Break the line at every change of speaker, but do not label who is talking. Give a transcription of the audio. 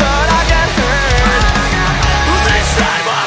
but I get hurt. They say